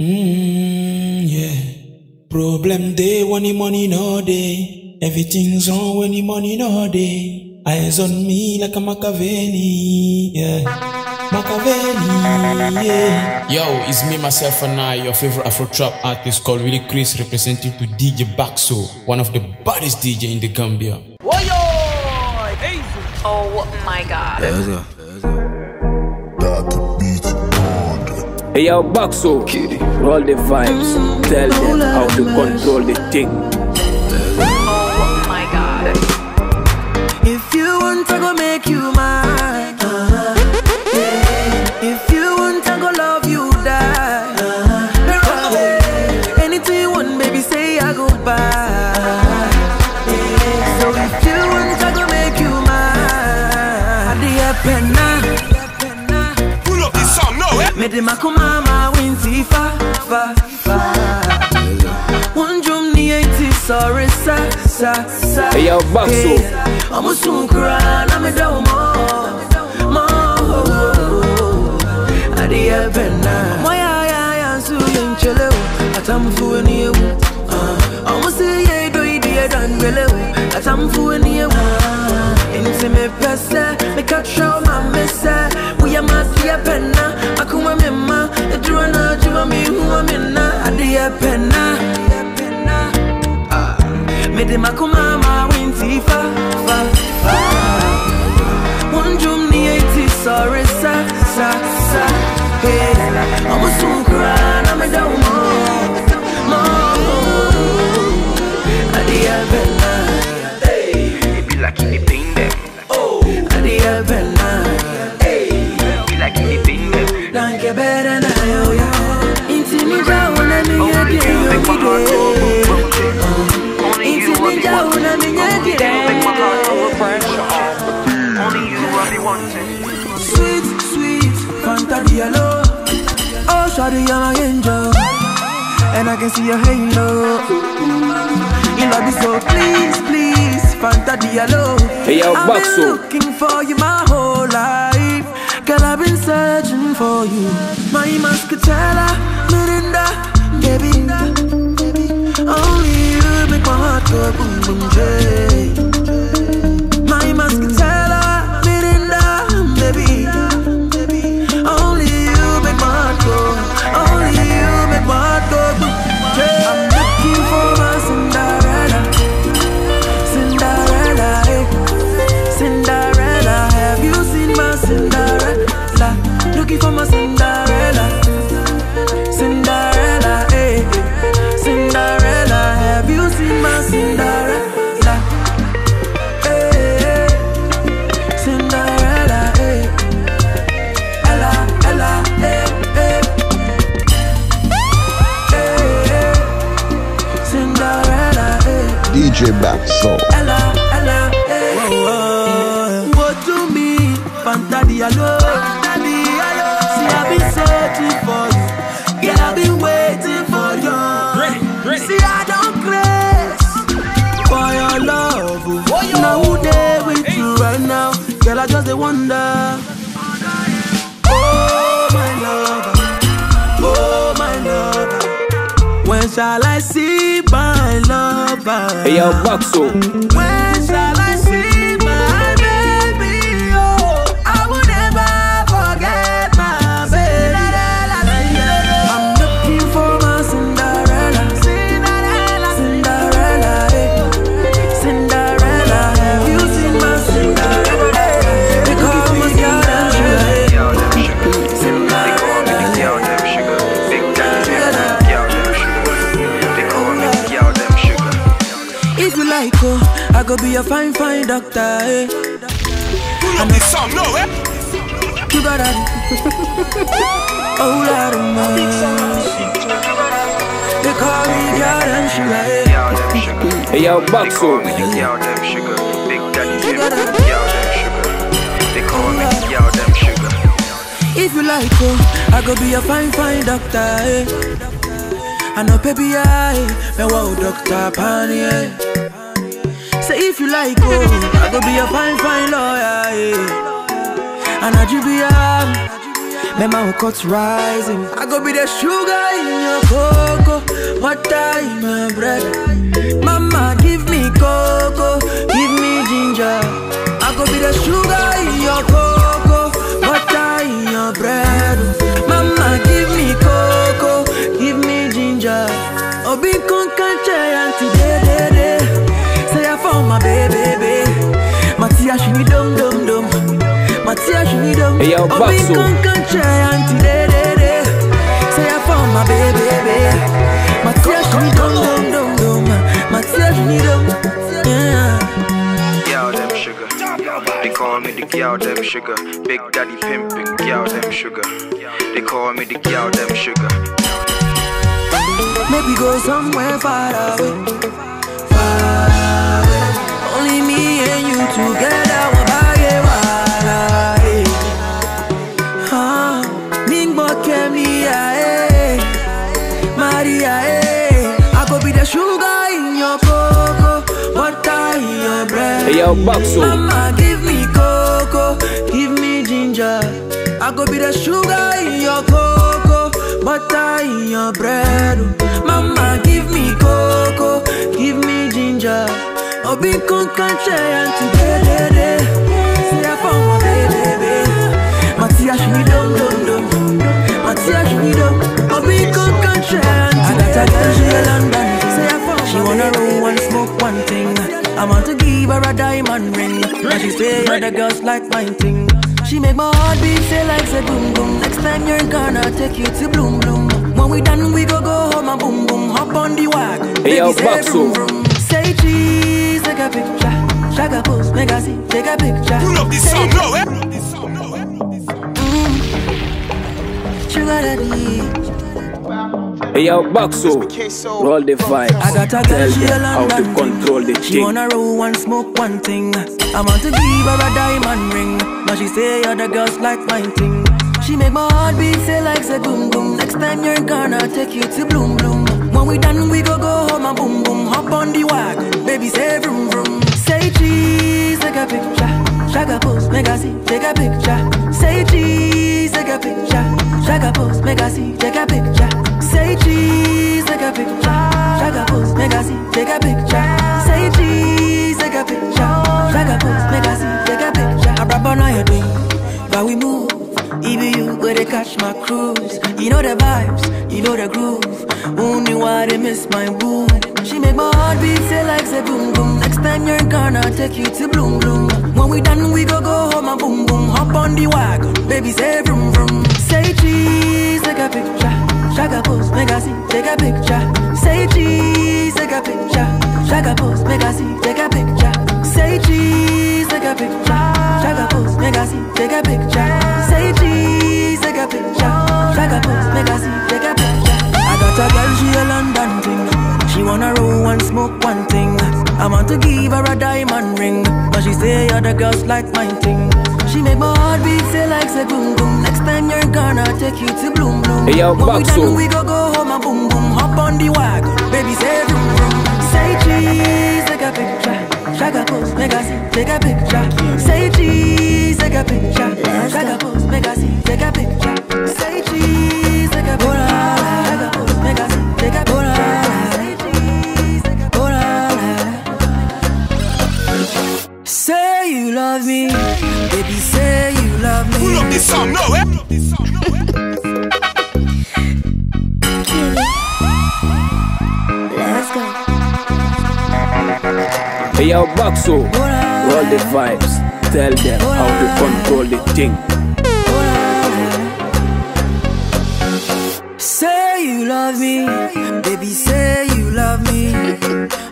Mm, yeah. Problem day when the money no day. Everything's on when the money no day. Eyes on me like a Machiavelli, yeah. Machiavelli, yeah. Yo, it's me, myself, and I, your favorite Afro trap artist called Willie Chris, representing to DJ Baxo, one of the baddest DJ in the Gambia. Oh my god. let's Hey yo, Baxo, oh. roll the vibes. Tell them how to control the thing. Oh my god. If you want, I go make you mine. Mọ́. Adìyẹ bẹ̀ náà. Mọ yá yá yá nsu yẹ nkyẹlẹ o, àtàmùfù ẹni ewu. Ọmọ sí yẹ idọ ìdí ẹ̀dá ngbẹlẹ o, àtàmùfù ẹni ewu. Nti mi pẹ sẹ, mi ka tẹ ọ ma sẹ, wúyẹ ma bẹ̀ náà. Akuma mi ma, eduro náà jùmọ̀ mi hu mi ná. Adìyẹ bẹ̀ náà. Mede makuma ma Shawty, you're my angel. And I can see your halo. You love me so, please, please, Fanta Diallo. Hey, yo, I've Baxo. been looking for you my whole life. Girl, I've been searching for you. My muscatella, Mirinda, baby. Only you make my heart go boom, boom, jay. My muscatella, For just a wonder. Oh, my lover. Oh, my lover. When shall I see my lover? Hey yo, Baxo. When If you like, oh, I go be a fine, fine doctor, eh. Pull up this song now, eh? You got a oh lot of money. They call me girl and sugar, eh. Them sugar. Hey yo, They call Baxo. me the girl, them sugar. Big daddy, them girl, them sugar. They call me the girl, them sugar. If you like, oh, I go be a fine, fine doctor, eh. I know, baby, I, me wow, doctor, pani, eh. Say if you like, oh, I go be a fine, fine lawyer, eh. And I be a, my cut rising. I go be the sugar in your cocoa, butter in my bread. Mama, give me cocoa, give me ginger. I go be the sugar in your cocoa, butter in your bread. Matia she need. Hey, yo, Obi Baxo. con canche auntie de de de. Say I found my baby, baby. Dum dum dum. Matia she need dum. Yeah. Gal them sugar. They call me the gal them sugar. Big daddy pimpin' gal them sugar. They call me the gal them sugar. Maybe go somewhere far away, far away. Only me and you together. Yo, Baxo. Mama, give me cocoa, give me ginger. I go be the sugar in your cocoa, butter in your bread. Mama, give me cocoa, give me ginger. Obi con canche and today, other girls like my thing. She make my heart beat say like say boom boom. Next time you're gonna take you to bloom bloom. When we done we go go home and boom boom. Hop on the wagon. Hey, yo, Baby, say Baxo. vroom, vroom. Say cheese, take a picture. Shaka pose, make I see, take a picture. Pull up this Say song now, eh? Sugar daddy. Hey yo, Baxo. Roll the vibes. I got a Tell girl, she a them how to control the She thing. wanna roll one smoke one thing. I want to give her a diamond ring. But she say other girls like mine thing. She make my heart beat say like say boom boom. Next time you're gonna take you to bloom bloom. When we done we go go home and boom boom. Hop on the wagon, baby say vroom vroom. Say cheese, take a picture. Shaka pose, make I see, take a picture. Say cheese, take a picture. Shaka pose, make I see, take a picture. Say cheese, take a picture. Shaka pose, make I see, take a picture. Say cheese, take a picture. Shaka pose, make I see, take a picture. I rap on your thing, but we move. Even you where they catch my cruise. You know the vibes, you know the groove. Only why they miss my boo. She make my heart beat say like say boom boom. Next time you're gonna take you to bloom bloom. When we done we go go home and boom boom. Hop on the wagon, baby say vroom vroom. Say cheese, take a picture. Shaka pose, make I see, take a picture. Say cheese, take a picture. Shaka pose, make I see, take a picture. Say cheese, take a picture. Shaka pose, make I see, take a picture. Say cheese, take a picture. Shaka pose, make I see, take a picture. I got a girl, she a London thing. She wanna roll one smoke one thing. I want to give her a diamond ring, but she say other girls like mine thing. She make my heart beat say like say boom boom. Next time you're gonna take you to bloom bloom. Hey, yo, when we done we go go home and boom boom. Hop on the wagon, baby say vroom vroom. Say cheese, take a picture. Shaka pose, make see, take a picture. Say cheese, take a picture. Yo, Baxo. Roll the vibes. Tell them how to control the thing. Say you love me, baby. Say you love me.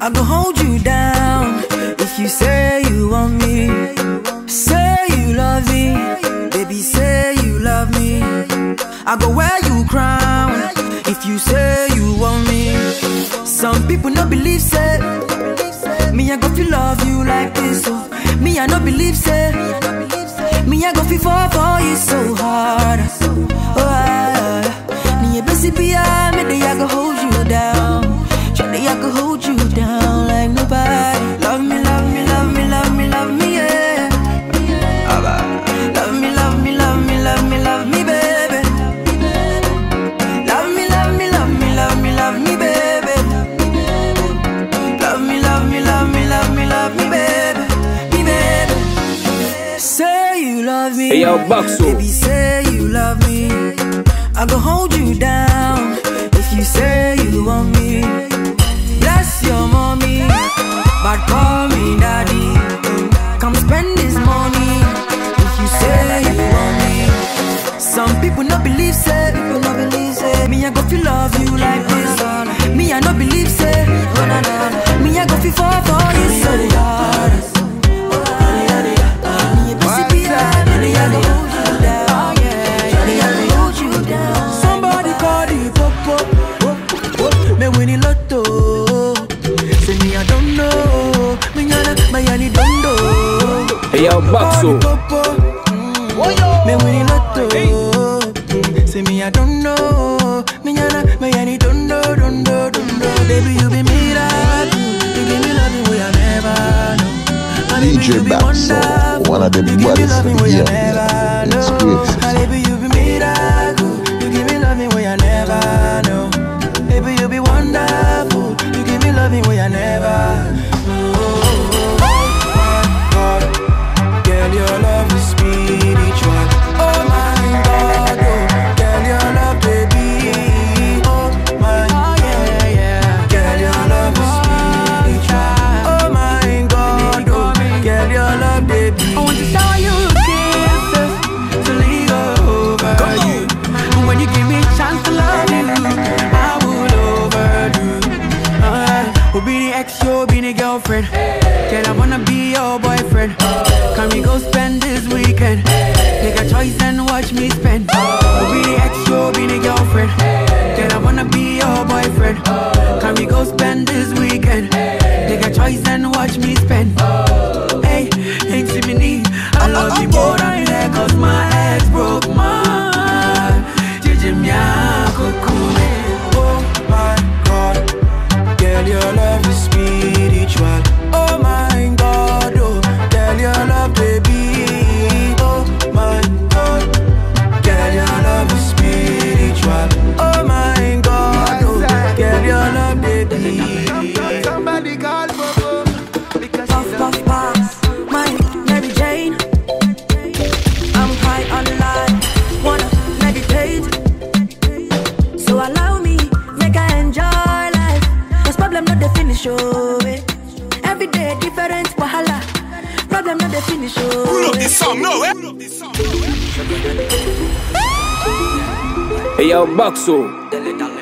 I go hold you down if you say you want me. Say you love me, baby. Say you love me. I go wear you crown if you say you want me. Some people not believe say this. Oh. Me I no believe say me I go feel fall for you so hard. Oh, ah, me a busy pia, me they I go hold El Boxo. Oh. Canada, what is the deal? boys and watch me spend. Oh. Hey, ain't see me need. I love you more than Lagos, man. Problem not the finish, oh. Eh. Every day different wahala. Problem not the finish, oh. Pull up this song, no, eh? Pull up this song, no, eh? Hey, yo, Baxo. Oh.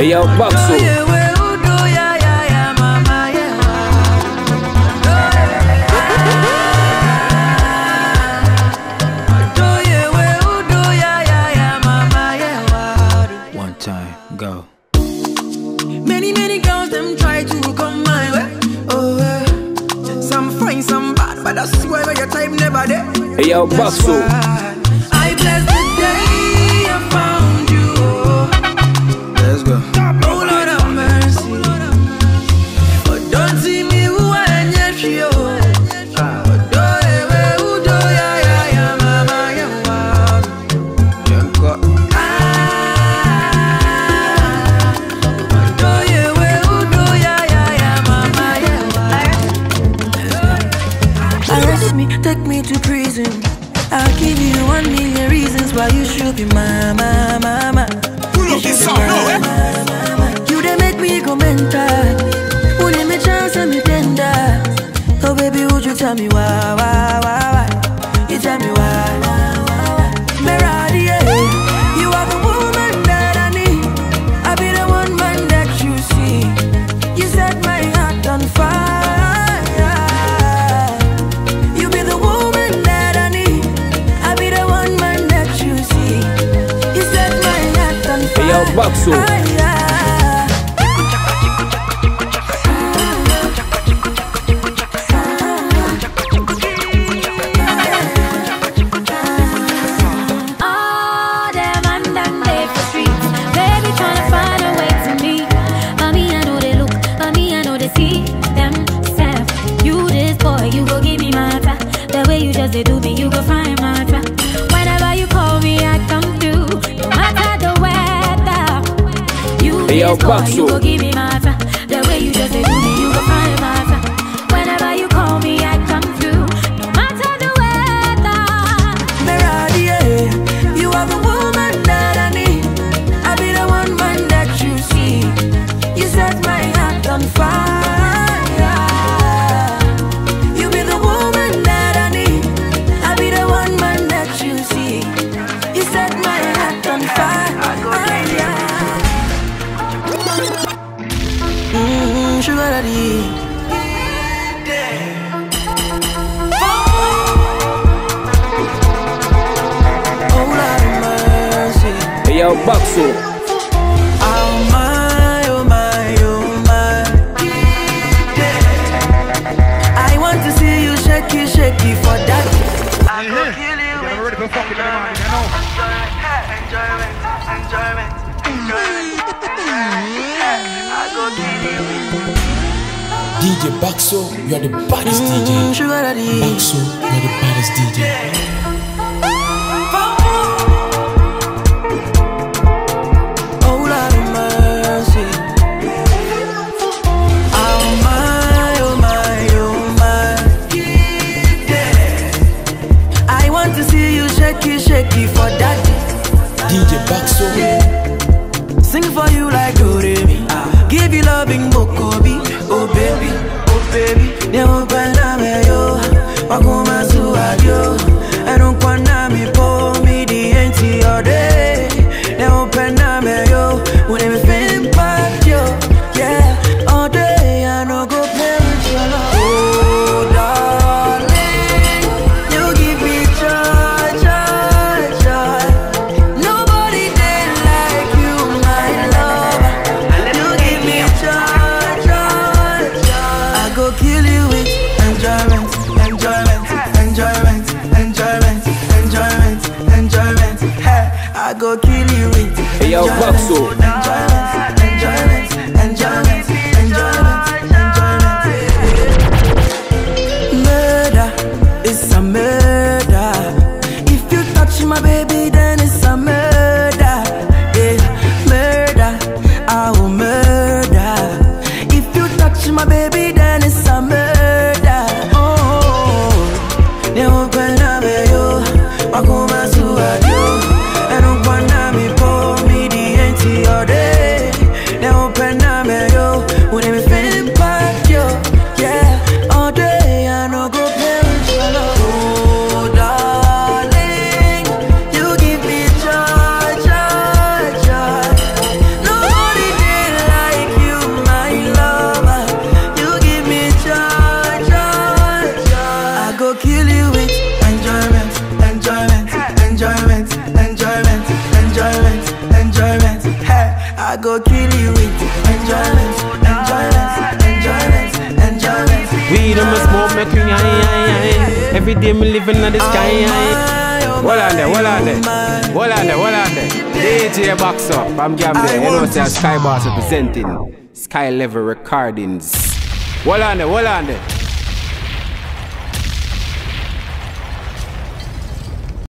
eya bakso One time, go. Many, many girls, them try to come my way. Oh, some fine, some bad, but I swear your time never there. Hey, yo, Baxo. Babson. 告诉。I want to see you shaky, shaky for that. I go mm-hmm. kill you. Yeah, ready for fucking enjoyment, enjoyment, enjoyment, enjoyment, I go kill you. DJ Baxo, you're the baddest DJ. Baxo, you're the baddest DJ. Baxo. Yeah. Sing for you like Oremi, Give you loving Mokobi. Oh baby, oh baby. Never yeah, Every day me living in the sky. Oh are they what are they what are they what are they there. DJ Box Up, I'm Gambia. You know what I'm Skyboss representing. Sky Level Recordings. What are they? What are they?